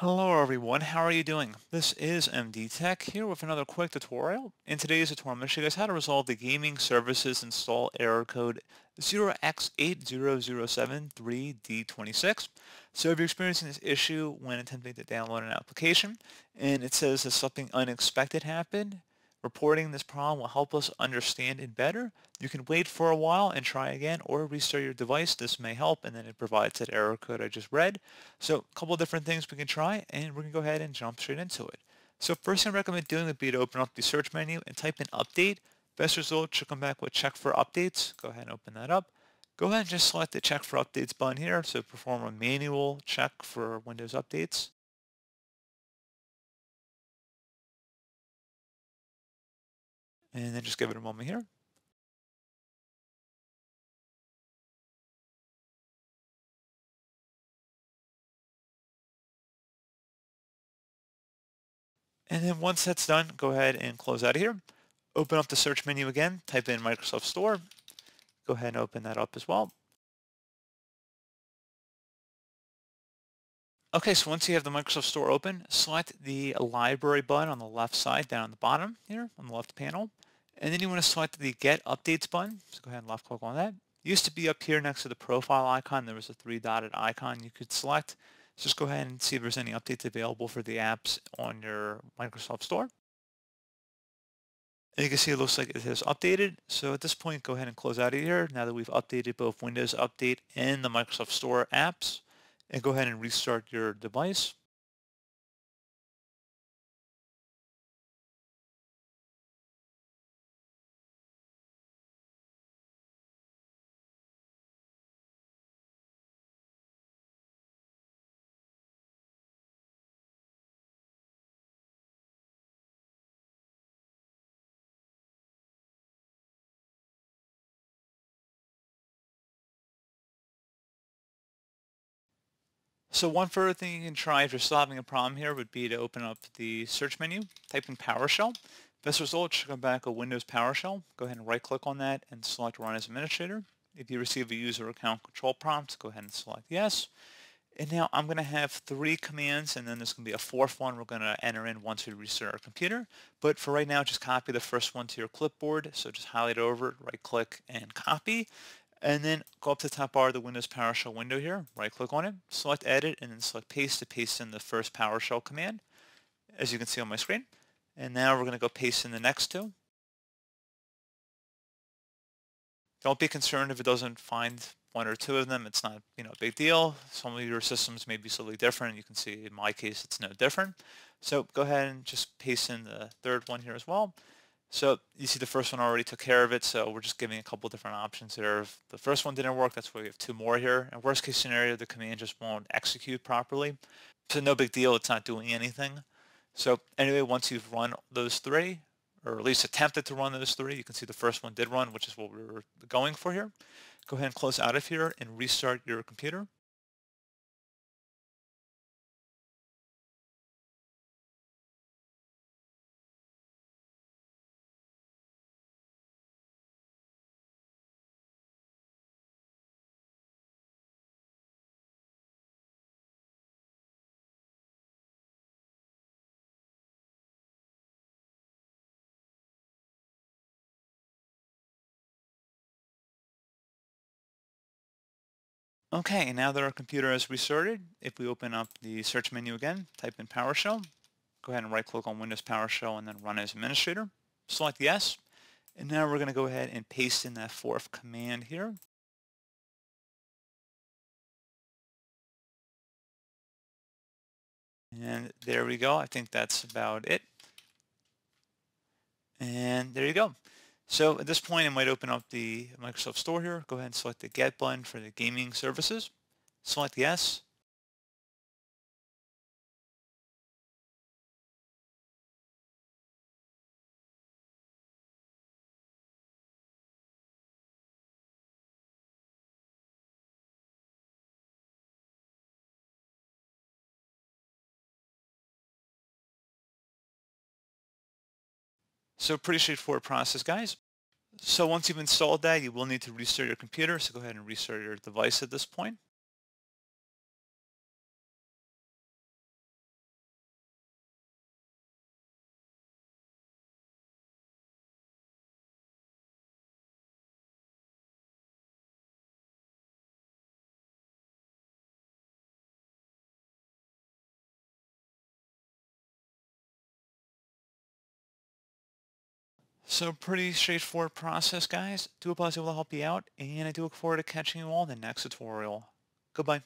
Hello everyone, how are you doing? This is MD Tech here with another quick tutorial. In today's tutorial, I'm going to show you guys how to resolve the gaming services install error code 0x80073D26. So if you're experiencing this issue when attempting to download an application and it says that something unexpected happened, Reporting this problem will help us understand it better. You can wait for a while and try again or restart your device. This may help and then it provides that error code I just read. So a couple different things we can try and we're going to go ahead and jump straight into it. So first thing I recommend doing would be to open up the search menu and type in update. Best result should come back with check for updates. Go ahead and open that up. Go ahead and just select the check for updates button here So perform a manual check for Windows updates. And then just give it a moment here. And then once that's done, go ahead and close out of here. Open up the search menu again, type in Microsoft Store. Go ahead and open that up as well. Okay, so once you have the Microsoft Store open, select the library button on the left side down on the bottom here on the left panel. And then you want to select the Get Updates button. So go ahead and left click on that. It used to be up here next to the profile icon. There was a three dotted icon you could select. So just go ahead and see if there's any updates available for the apps on your Microsoft Store. And you can see it looks like it has updated. So at this point, go ahead and close out of here now that we've updated both Windows Update and the Microsoft Store apps. And go ahead and restart your device. So one further thing you can try if you're still having a problem here would be to open up the search menu, type in PowerShell. Best result should come back a Windows PowerShell. Go ahead and right click on that and select Run as Administrator. If you receive a user account control prompt, go ahead and select Yes. And now I'm going to have three commands and then there's going to be a fourth one we're going to enter in once we restart our computer. But for right now, just copy the first one to your clipboard. So just highlight over right click and copy. And then go up to the top bar of the Windows PowerShell window here, right click on it, select edit, and then select paste to paste in the first PowerShell command, as you can see on my screen. And now we're going to go paste in the next two. Don't be concerned if it doesn't find one or two of them. It's not you know a big deal. Some of your systems may be slightly different. You can see in my case it's no different. So go ahead and just paste in the third one here as well. So you see the first one already took care of it, so we're just giving a couple different options here. If the first one didn't work, that's why we have two more here. And worst case scenario, the command just won't execute properly. So no big deal, it's not doing anything. So anyway, once you've run those three, or at least attempted to run those three, you can see the first one did run, which is what we were going for here. Go ahead and close out of here and restart your computer. Okay, now that our computer has restarted, if we open up the search menu again, type in PowerShell, go ahead and right click on Windows PowerShell and then run as administrator, select yes, and now we're going to go ahead and paste in that fourth command here. And there we go. I think that's about it. And there you go. So at this point, I might open up the Microsoft Store here. Go ahead and select the Get button for the gaming services. Select Yes. So pretty straightforward process, guys. So once you've installed that, you will need to restart your computer. So go ahead and restart your device at this point. So pretty straightforward process, guys. Do hope I was able to help you out, and I do look forward to catching you all in the next tutorial. Goodbye.